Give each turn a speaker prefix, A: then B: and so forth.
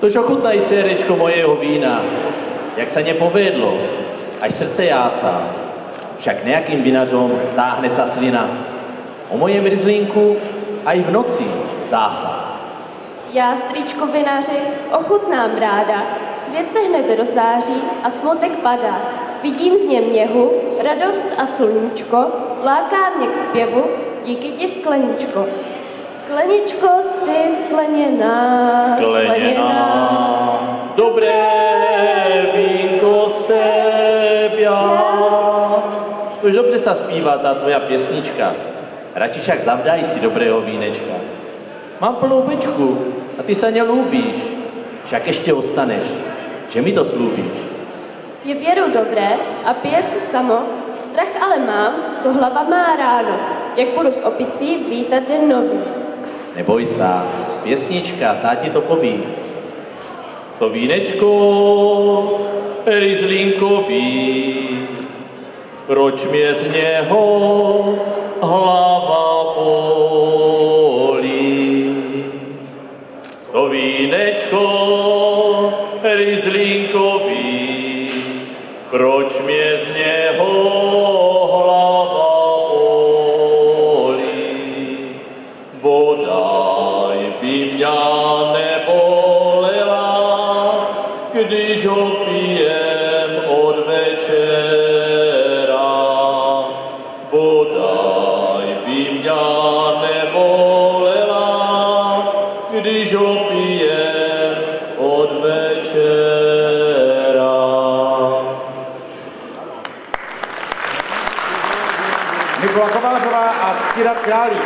A: Tož ochutnaj, dcerečko mojeho vína, jak se ně povedlo, až srdce jásá. Však nejakým vinařom táhne sa slina. O mojem rizlinku aj v noci zdá sa.
B: Já, strýčko vinaři, ochutnám ráda, svět se hned rozáří a smutek padá. Vidím v něm něhu, radost a sluníčko, láká mě k zpěvu, díky ti skleničko. Skleničko, ty skleněná,
A: Skleněná, dobré vínko z tebia. Už dobře sa zpívá ta tvoja pěsnička. Radši však zavdaj si dobrého vínečka. Mám plnou bečku a ty se nelúbíš. Však ještě ostaneš, že mi to slúbíš.
B: Je věru dobré a pije se samo, strach ale mám, co hlava má ráno, jak budu s opicí vítat den nový.
A: Neboj sa, pěsnička, tá ti to poví. To vínečko rizlinkový, proč mě z něho hlava bolí. To vínečko rizlinkový, proč mě z něho By mě nebolela, když ho pijem od večera.
C: Nikola Kovářová a Ctirad Králík.